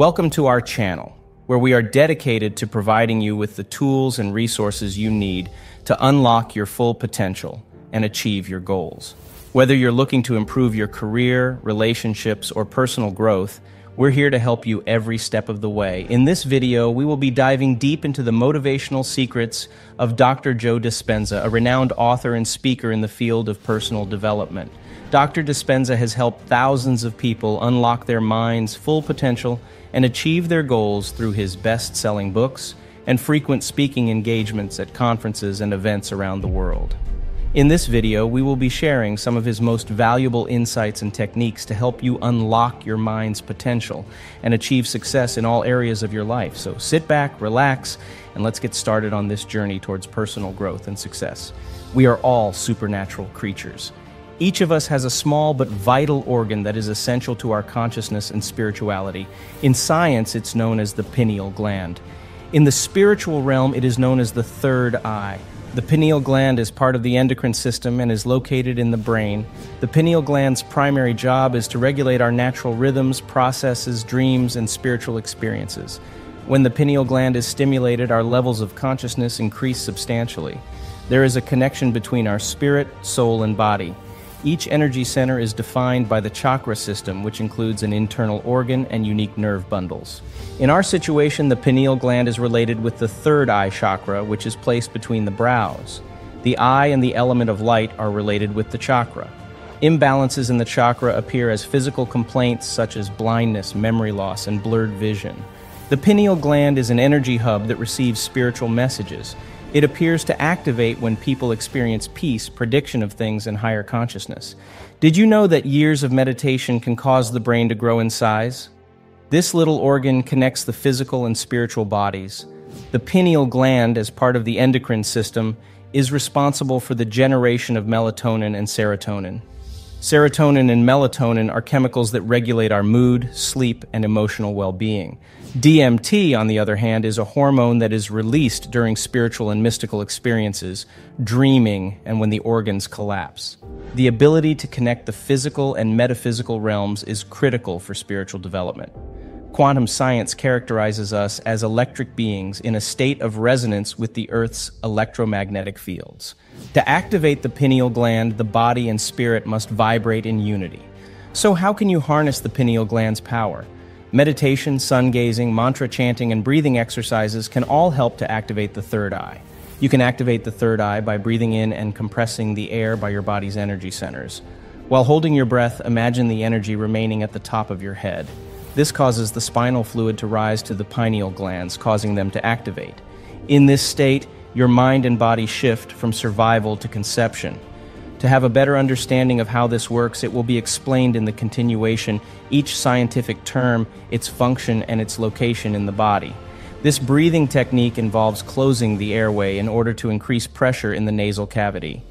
Welcome to our channel, where we are dedicated to providing you with the tools and resources you need to unlock your full potential and achieve your goals. Whether you're looking to improve your career, relationships, or personal growth, we're here to help you every step of the way. In this video, we will be diving deep into the motivational secrets of Dr. Joe Dispenza, a renowned author and speaker in the field of personal development. Dr. Dispenza has helped thousands of people unlock their mind's full potential and achieve their goals through his best selling books and frequent speaking engagements at conferences and events around the world. In this video, we will be sharing some of his most valuable insights and techniques to help you unlock your mind's potential and achieve success in all areas of your life. So sit back, relax, and let's get started on this journey towards personal growth and success. We are all supernatural creatures. Each of us has a small but vital organ that is essential to our consciousness and spirituality. In science, it's known as the pineal gland. In the spiritual realm, it is known as the third eye. The pineal gland is part of the endocrine system and is located in the brain. The pineal gland's primary job is to regulate our natural rhythms, processes, dreams, and spiritual experiences. When the pineal gland is stimulated, our levels of consciousness increase substantially. There is a connection between our spirit, soul, and body. Each energy center is defined by the chakra system, which includes an internal organ and unique nerve bundles. In our situation, the pineal gland is related with the third eye chakra, which is placed between the brows. The eye and the element of light are related with the chakra. Imbalances in the chakra appear as physical complaints such as blindness, memory loss, and blurred vision. The pineal gland is an energy hub that receives spiritual messages. It appears to activate when people experience peace, prediction of things, and higher consciousness. Did you know that years of meditation can cause the brain to grow in size? This little organ connects the physical and spiritual bodies. The pineal gland, as part of the endocrine system, is responsible for the generation of melatonin and serotonin. Serotonin and melatonin are chemicals that regulate our mood, sleep, and emotional well being. DMT, on the other hand, is a hormone that is released during spiritual and mystical experiences, dreaming, and when the organs collapse. The ability to connect the physical and metaphysical realms is critical for spiritual development. Quantum science characterizes us as electric beings in a state of resonance with the Earth's electromagnetic fields. To activate the pineal gland, the body and spirit must vibrate in unity. So, how can you harness the pineal gland's power? Meditation, sun gazing, mantra chanting, and breathing exercises can all help to activate the third eye. You can activate the third eye by breathing in and compressing the air by your body's energy centers. While holding your breath, imagine the energy remaining at the top of your head. This causes the spinal fluid to rise to the pineal glands, causing them to activate. In this state, your mind and body shift from survival to conception. To have a better understanding of how this works, it will be explained in the continuation, each scientific term, its function, and its location in the body. This breathing technique involves closing the airway in order to increase pressure in the nasal cavity.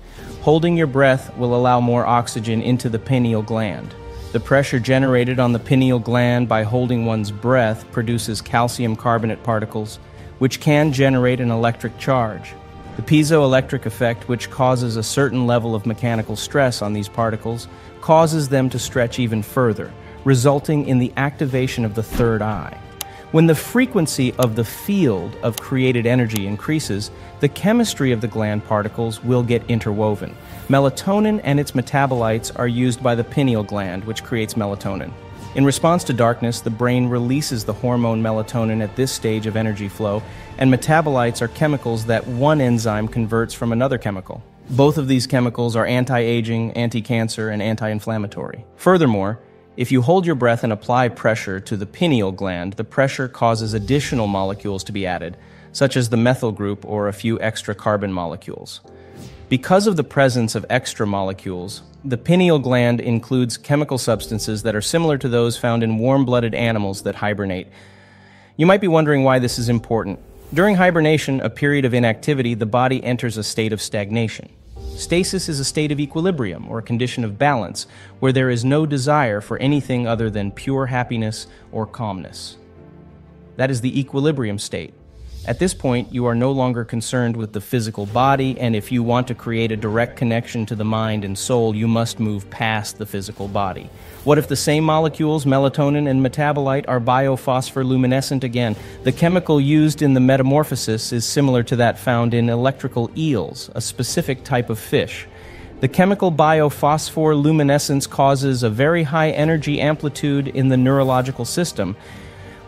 Holding your breath will allow more oxygen into the pineal gland. The pressure generated on the pineal gland by holding one's breath produces calcium carbonate particles, which can generate an electric charge. The piezoelectric effect, which causes a certain level of mechanical stress on these particles, causes them to stretch even further, resulting in the activation of the third eye. When the frequency of the field of created energy increases, the chemistry of the gland particles will get interwoven. Melatonin and its metabolites are used by the pineal gland, which creates melatonin. In response to darkness, the brain releases the hormone melatonin at this stage of energy flow, and metabolites are chemicals that one enzyme converts from another chemical. Both of these chemicals are anti aging, anti cancer, and anti inflammatory. Furthermore, if you hold your breath and apply pressure to the pineal gland, the pressure causes additional molecules to be added, such as the methyl group or a few extra carbon molecules. Because of the presence of extra molecules, the pineal gland includes chemical substances that are similar to those found in warm blooded animals that hibernate. You might be wondering why this is important. During hibernation, a period of inactivity, the body enters a state of stagnation. Stasis is a state of equilibrium or a condition of balance where there is no desire for anything other than pure happiness or calmness. That is the equilibrium state. At this point, you are no longer concerned with the physical body, and if you want to create a direct connection to the mind and soul, you must move past the physical body. What if the same molecules, melatonin and metabolite, are biophosphorluminescent again? The chemical used in the metamorphosis is similar to that found in electrical eels, a specific type of fish. The chemical biophosphorluminescence causes a very high energy amplitude in the neurological system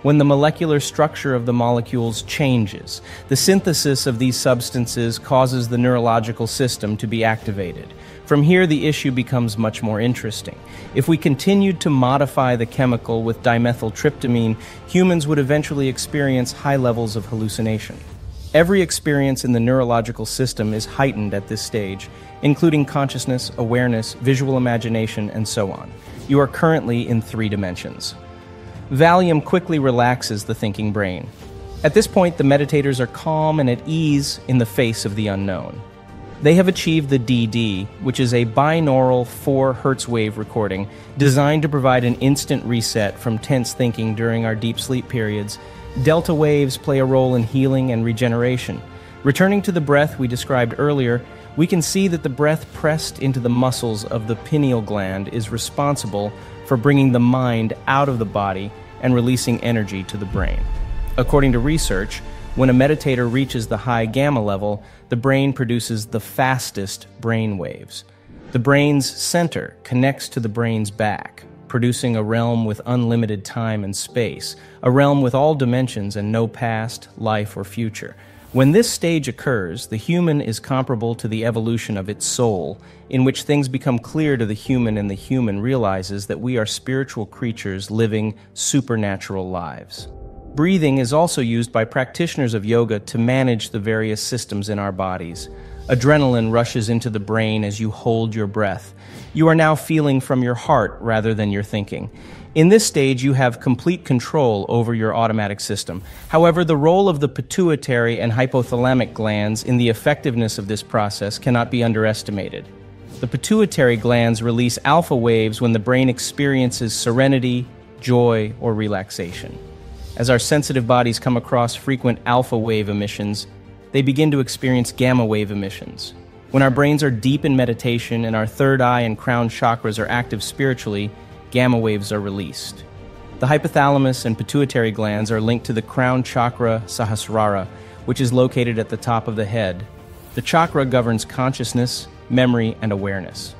when the molecular structure of the molecules changes. The synthesis of these substances causes the neurological system to be activated. From here, the issue becomes much more interesting. If we continued to modify the chemical with dimethyltryptamine, humans would eventually experience high levels of hallucination. Every experience in the neurological system is heightened at this stage, including consciousness, awareness, visual imagination, and so on. You are currently in three dimensions. Valium quickly relaxes the thinking brain. At this point, the meditators are calm and at ease in the face of the unknown. They have achieved the DD, which is a binaural 4 Hz wave recording designed to provide an instant reset from tense thinking during our deep sleep periods. Delta waves play a role in healing and regeneration. Returning to the breath we described earlier, we can see that the breath pressed into the muscles of the pineal gland is responsible for bringing the mind out of the body and releasing energy to the brain. According to research, when a meditator reaches the high gamma level, the brain produces the fastest brain waves. The brain's center connects to the brain's back, producing a realm with unlimited time and space, a realm with all dimensions and no past, life, or future. When this stage occurs, the human is comparable to the evolution of its soul, in which things become clear to the human and the human realizes that we are spiritual creatures living supernatural lives. Breathing is also used by practitioners of yoga to manage the various systems in our bodies. Adrenaline rushes into the brain as you hold your breath. You are now feeling from your heart rather than your thinking. In this stage, you have complete control over your automatic system. However, the role of the pituitary and hypothalamic glands in the effectiveness of this process cannot be underestimated. The pituitary glands release alpha waves when the brain experiences serenity, joy, or relaxation. As our sensitive bodies come across frequent alpha wave emissions, they begin to experience gamma wave emissions. When our brains are deep in meditation and our third eye and crown chakras are active spiritually, gamma waves are released. The hypothalamus and pituitary glands are linked to the crown chakra Sahasrara, which is located at the top of the head. The chakra governs consciousness, memory, and awareness.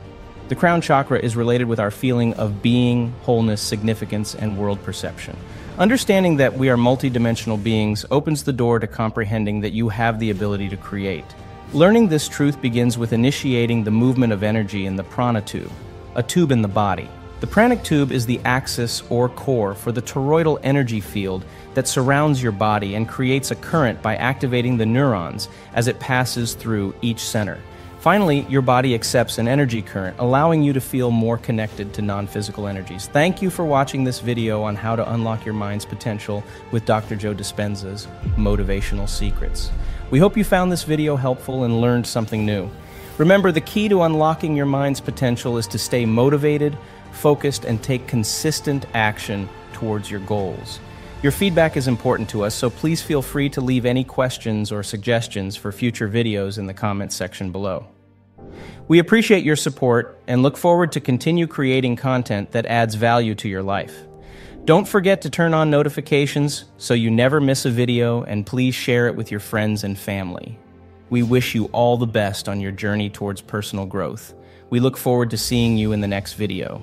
The crown chakra is related with our feeling of being, wholeness, significance, and world perception. Understanding that we are multidimensional beings opens the door to comprehending that you have the ability to create. Learning this truth begins with initiating the movement of energy in the prana tube, a tube in the body. The pranic tube is the axis or core for the toroidal energy field that surrounds your body and creates a current by activating the neurons as it passes through each center. Finally, your body accepts an energy current, allowing you to feel more connected to non-physical energies. Thank you for watching this video on how to unlock your mind's potential with Dr. Joe Dispenza's Motivational Secrets. We hope you found this video helpful and learned something new. Remember, the key to unlocking your mind's potential is to stay motivated, focused, and take consistent action towards your goals. Your feedback is important to us, so please feel free to leave any questions or suggestions for future videos in the comments section below. We appreciate your support and look forward to continue creating content that adds value to your life. Don't forget to turn on notifications so you never miss a video and please share it with your friends and family. We wish you all the best on your journey towards personal growth. We look forward to seeing you in the next video.